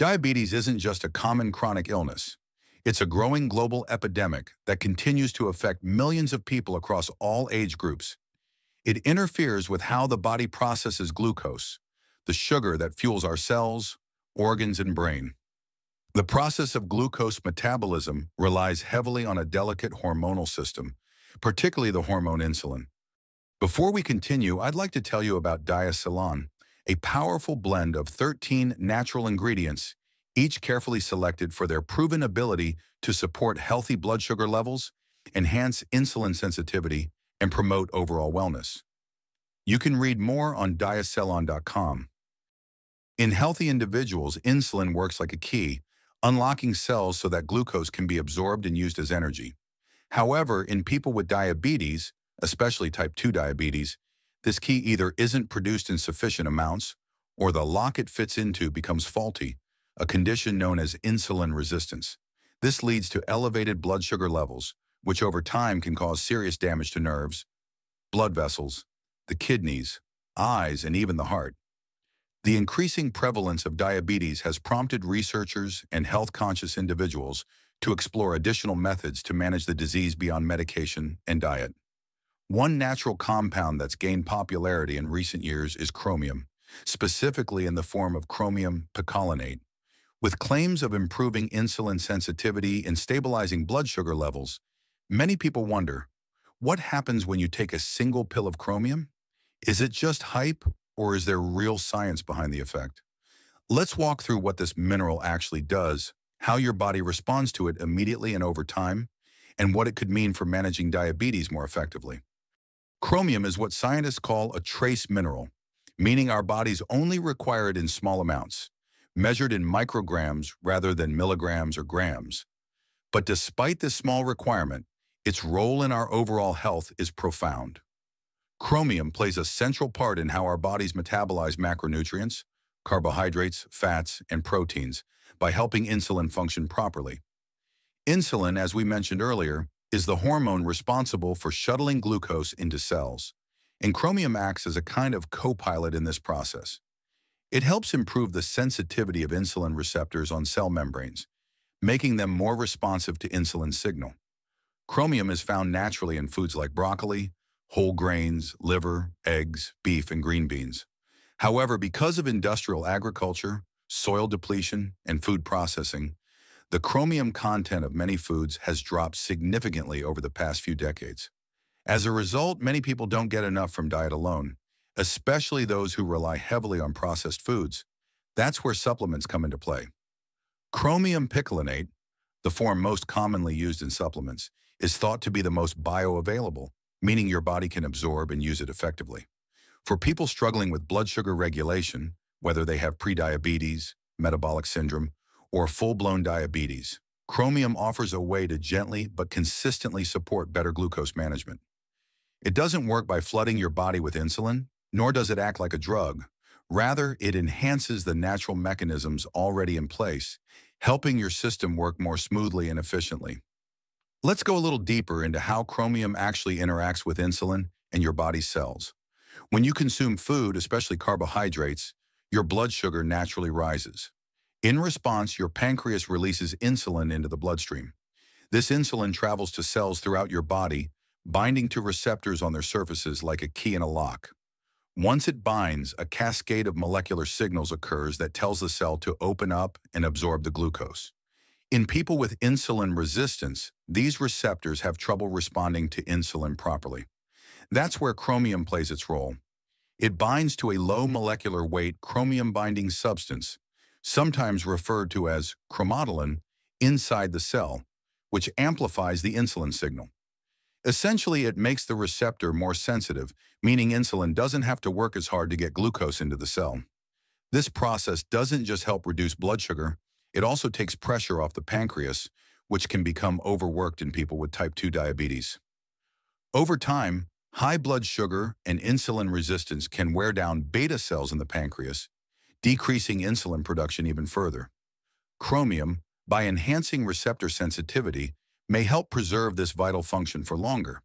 Diabetes isn't just a common chronic illness. It's a growing global epidemic that continues to affect millions of people across all age groups. It interferes with how the body processes glucose, the sugar that fuels our cells, organs, and brain. The process of glucose metabolism relies heavily on a delicate hormonal system, particularly the hormone insulin. Before we continue, I'd like to tell you about Diacelon, a powerful blend of 13 natural ingredients, each carefully selected for their proven ability to support healthy blood sugar levels, enhance insulin sensitivity, and promote overall wellness. You can read more on diacelon.com. In healthy individuals, insulin works like a key, unlocking cells so that glucose can be absorbed and used as energy. However, in people with diabetes, especially type 2 diabetes, this key either isn't produced in sufficient amounts or the lock it fits into becomes faulty, a condition known as insulin resistance. This leads to elevated blood sugar levels, which over time can cause serious damage to nerves, blood vessels, the kidneys, eyes, and even the heart. The increasing prevalence of diabetes has prompted researchers and health-conscious individuals to explore additional methods to manage the disease beyond medication and diet. One natural compound that's gained popularity in recent years is chromium, specifically in the form of chromium picolinate. With claims of improving insulin sensitivity and stabilizing blood sugar levels, many people wonder, what happens when you take a single pill of chromium? Is it just hype or is there real science behind the effect? Let's walk through what this mineral actually does, how your body responds to it immediately and over time, and what it could mean for managing diabetes more effectively. Chromium is what scientists call a trace mineral, meaning our bodies only require it in small amounts, measured in micrograms rather than milligrams or grams. But despite this small requirement, its role in our overall health is profound. Chromium plays a central part in how our bodies metabolize macronutrients, carbohydrates, fats, and proteins by helping insulin function properly. Insulin, as we mentioned earlier, is the hormone responsible for shuttling glucose into cells, and chromium acts as a kind of co-pilot in this process. It helps improve the sensitivity of insulin receptors on cell membranes, making them more responsive to insulin signal. Chromium is found naturally in foods like broccoli, whole grains, liver, eggs, beef, and green beans. However, because of industrial agriculture, soil depletion, and food processing, the chromium content of many foods has dropped significantly over the past few decades. As a result, many people don't get enough from diet alone, especially those who rely heavily on processed foods. That's where supplements come into play. Chromium picolinate, the form most commonly used in supplements, is thought to be the most bioavailable, meaning your body can absorb and use it effectively. For people struggling with blood sugar regulation, whether they have prediabetes, metabolic syndrome, or full-blown diabetes, chromium offers a way to gently but consistently support better glucose management. It doesn't work by flooding your body with insulin, nor does it act like a drug. Rather, it enhances the natural mechanisms already in place, helping your system work more smoothly and efficiently. Let's go a little deeper into how chromium actually interacts with insulin and your body's cells. When you consume food, especially carbohydrates, your blood sugar naturally rises. In response, your pancreas releases insulin into the bloodstream. This insulin travels to cells throughout your body, binding to receptors on their surfaces like a key in a lock. Once it binds, a cascade of molecular signals occurs that tells the cell to open up and absorb the glucose. In people with insulin resistance, these receptors have trouble responding to insulin properly. That's where chromium plays its role. It binds to a low molecular weight chromium-binding substance, sometimes referred to as chromodulin, inside the cell, which amplifies the insulin signal. Essentially, it makes the receptor more sensitive, meaning insulin doesn't have to work as hard to get glucose into the cell. This process doesn't just help reduce blood sugar, it also takes pressure off the pancreas, which can become overworked in people with type 2 diabetes. Over time, high blood sugar and insulin resistance can wear down beta cells in the pancreas, decreasing insulin production even further. Chromium, by enhancing receptor sensitivity, may help preserve this vital function for longer.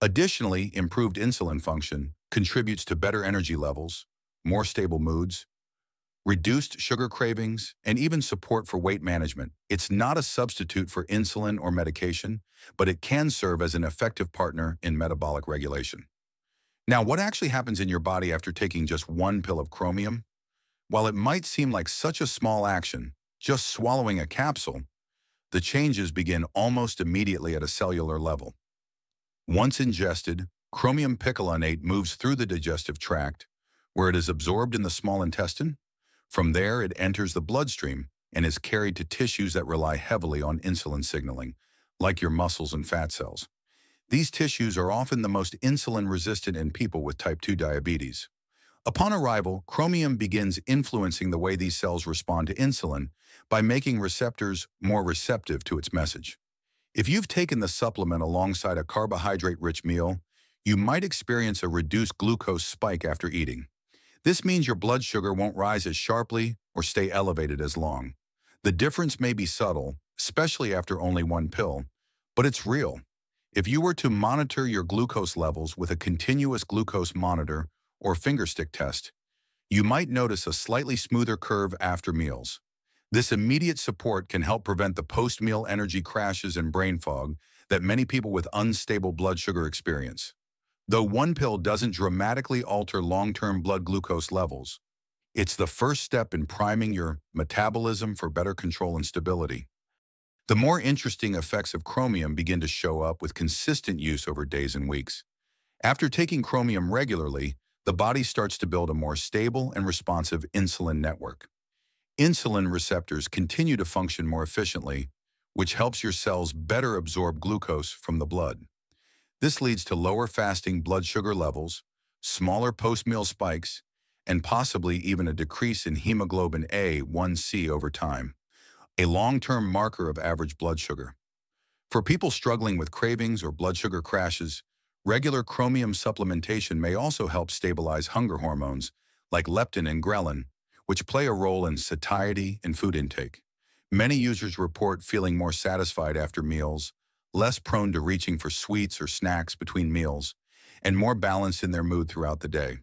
Additionally, improved insulin function contributes to better energy levels, more stable moods, reduced sugar cravings, and even support for weight management. It's not a substitute for insulin or medication, but it can serve as an effective partner in metabolic regulation. Now, what actually happens in your body after taking just one pill of chromium? While it might seem like such a small action, just swallowing a capsule, the changes begin almost immediately at a cellular level. Once ingested, chromium picolinate moves through the digestive tract, where it is absorbed in the small intestine. From there, it enters the bloodstream and is carried to tissues that rely heavily on insulin signaling, like your muscles and fat cells. These tissues are often the most insulin-resistant in people with type 2 diabetes. Upon arrival, chromium begins influencing the way these cells respond to insulin by making receptors more receptive to its message. If you've taken the supplement alongside a carbohydrate-rich meal, you might experience a reduced glucose spike after eating. This means your blood sugar won't rise as sharply or stay elevated as long. The difference may be subtle, especially after only one pill, but it's real. If you were to monitor your glucose levels with a continuous glucose monitor or fingerstick test, you might notice a slightly smoother curve after meals. This immediate support can help prevent the post-meal energy crashes and brain fog that many people with unstable blood sugar experience. Though one pill doesn't dramatically alter long-term blood glucose levels, it's the first step in priming your metabolism for better control and stability. The more interesting effects of chromium begin to show up with consistent use over days and weeks. After taking chromium regularly, the body starts to build a more stable and responsive insulin network. Insulin receptors continue to function more efficiently, which helps your cells better absorb glucose from the blood. This leads to lower fasting blood sugar levels, smaller post-meal spikes, and possibly even a decrease in hemoglobin A1C over time, a long-term marker of average blood sugar. For people struggling with cravings or blood sugar crashes, Regular chromium supplementation may also help stabilize hunger hormones like leptin and ghrelin, which play a role in satiety and food intake. Many users report feeling more satisfied after meals, less prone to reaching for sweets or snacks between meals, and more balanced in their mood throughout the day.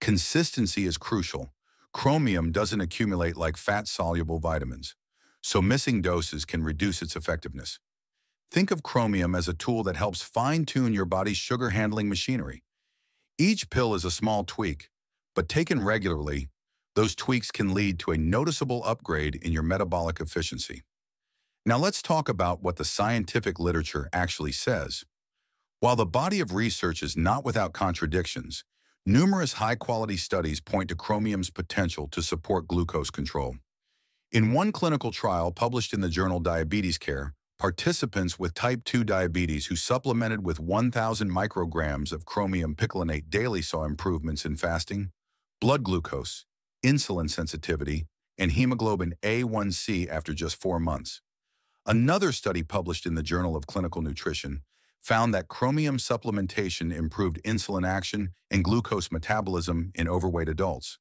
Consistency is crucial. Chromium doesn't accumulate like fat-soluble vitamins, so missing doses can reduce its effectiveness. Think of chromium as a tool that helps fine-tune your body's sugar handling machinery. Each pill is a small tweak, but taken regularly, those tweaks can lead to a noticeable upgrade in your metabolic efficiency. Now let's talk about what the scientific literature actually says. While the body of research is not without contradictions, numerous high-quality studies point to chromium's potential to support glucose control. In one clinical trial published in the journal Diabetes Care, Participants with type 2 diabetes who supplemented with 1,000 micrograms of chromium picolinate daily saw improvements in fasting, blood glucose, insulin sensitivity, and hemoglobin A1C after just four months. Another study published in the Journal of Clinical Nutrition found that chromium supplementation improved insulin action and glucose metabolism in overweight adults.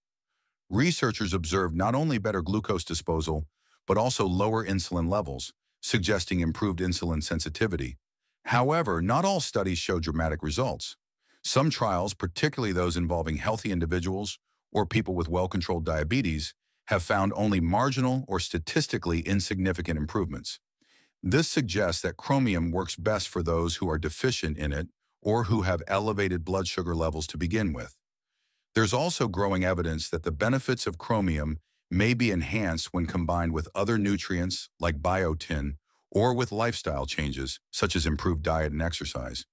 Researchers observed not only better glucose disposal, but also lower insulin levels, suggesting improved insulin sensitivity. However, not all studies show dramatic results. Some trials, particularly those involving healthy individuals or people with well-controlled diabetes, have found only marginal or statistically insignificant improvements. This suggests that chromium works best for those who are deficient in it or who have elevated blood sugar levels to begin with. There's also growing evidence that the benefits of chromium may be enhanced when combined with other nutrients like biotin or with lifestyle changes such as improved diet and exercise.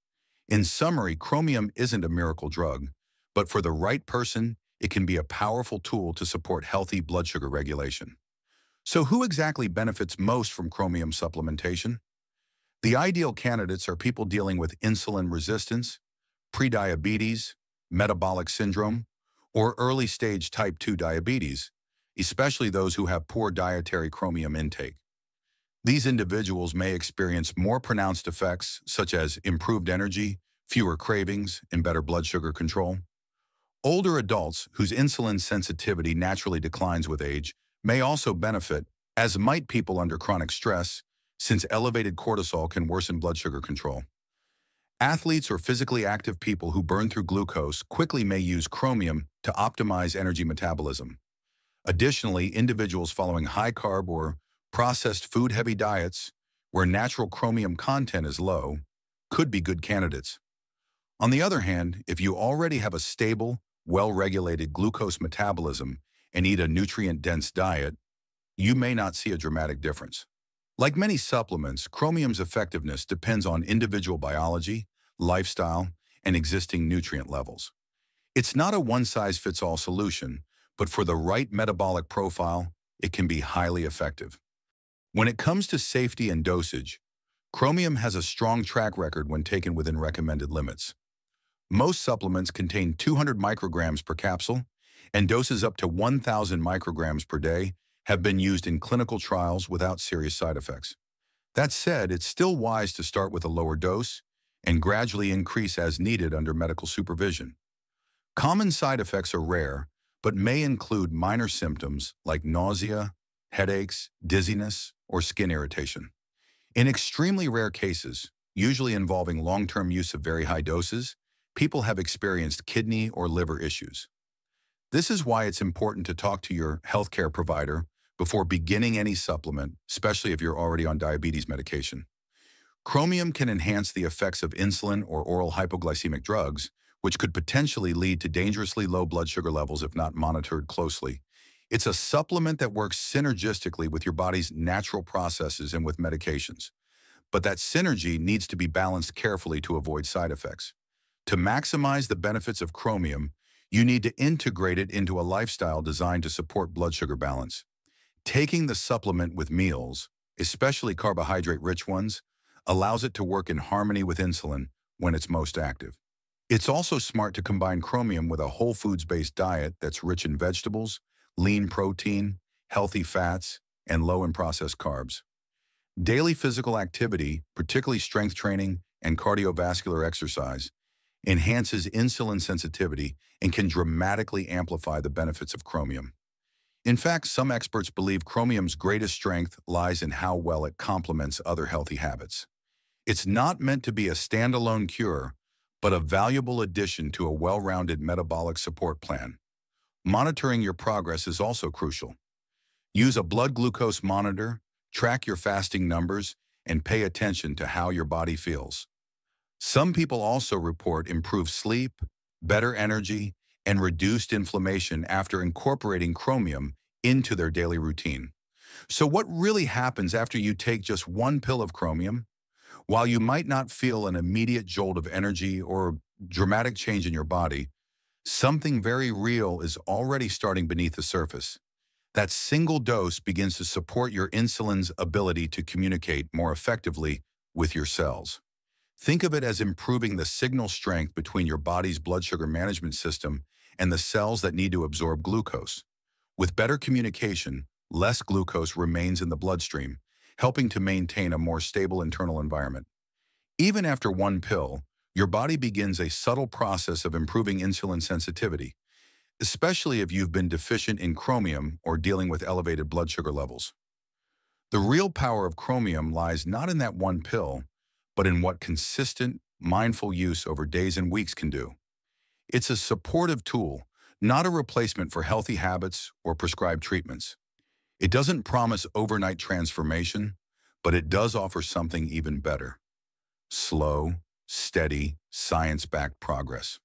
In summary, chromium isn't a miracle drug, but for the right person, it can be a powerful tool to support healthy blood sugar regulation. So who exactly benefits most from chromium supplementation? The ideal candidates are people dealing with insulin resistance, prediabetes, metabolic syndrome, or early-stage type 2 diabetes, especially those who have poor dietary chromium intake. These individuals may experience more pronounced effects such as improved energy, fewer cravings, and better blood sugar control. Older adults whose insulin sensitivity naturally declines with age may also benefit, as might people under chronic stress, since elevated cortisol can worsen blood sugar control. Athletes or physically active people who burn through glucose quickly may use chromium to optimize energy metabolism. Additionally, individuals following high-carb or processed food-heavy diets where natural chromium content is low could be good candidates. On the other hand, if you already have a stable, well-regulated glucose metabolism and eat a nutrient-dense diet, you may not see a dramatic difference. Like many supplements, chromium's effectiveness depends on individual biology, lifestyle, and existing nutrient levels. It's not a one-size-fits-all solution, but for the right metabolic profile, it can be highly effective. When it comes to safety and dosage, chromium has a strong track record when taken within recommended limits. Most supplements contain 200 micrograms per capsule, and doses up to 1,000 micrograms per day have been used in clinical trials without serious side effects. That said, it's still wise to start with a lower dose and gradually increase as needed under medical supervision. Common side effects are rare, but may include minor symptoms like nausea, headaches, dizziness, or skin irritation. In extremely rare cases, usually involving long-term use of very high doses, people have experienced kidney or liver issues. This is why it's important to talk to your healthcare provider before beginning any supplement, especially if you're already on diabetes medication. Chromium can enhance the effects of insulin or oral hypoglycemic drugs, which could potentially lead to dangerously low blood sugar levels if not monitored closely. It's a supplement that works synergistically with your body's natural processes and with medications. But that synergy needs to be balanced carefully to avoid side effects. To maximize the benefits of chromium, you need to integrate it into a lifestyle designed to support blood sugar balance. Taking the supplement with meals, especially carbohydrate-rich ones, allows it to work in harmony with insulin when it's most active. It's also smart to combine chromium with a whole foods-based diet that's rich in vegetables, lean protein, healthy fats, and low in processed carbs. Daily physical activity, particularly strength training and cardiovascular exercise, enhances insulin sensitivity and can dramatically amplify the benefits of chromium. In fact, some experts believe chromium's greatest strength lies in how well it complements other healthy habits. It's not meant to be a standalone cure, but a valuable addition to a well-rounded metabolic support plan. Monitoring your progress is also crucial. Use a blood glucose monitor, track your fasting numbers, and pay attention to how your body feels. Some people also report improved sleep, better energy, and reduced inflammation after incorporating chromium into their daily routine. So what really happens after you take just one pill of chromium? While you might not feel an immediate jolt of energy or dramatic change in your body, something very real is already starting beneath the surface. That single dose begins to support your insulin's ability to communicate more effectively with your cells. Think of it as improving the signal strength between your body's blood sugar management system and the cells that need to absorb glucose. With better communication, less glucose remains in the bloodstream, helping to maintain a more stable internal environment. Even after one pill, your body begins a subtle process of improving insulin sensitivity, especially if you've been deficient in chromium or dealing with elevated blood sugar levels. The real power of chromium lies not in that one pill, but in what consistent, mindful use over days and weeks can do. It's a supportive tool, not a replacement for healthy habits or prescribed treatments. It doesn't promise overnight transformation, but it does offer something even better. Slow, steady, science-backed progress.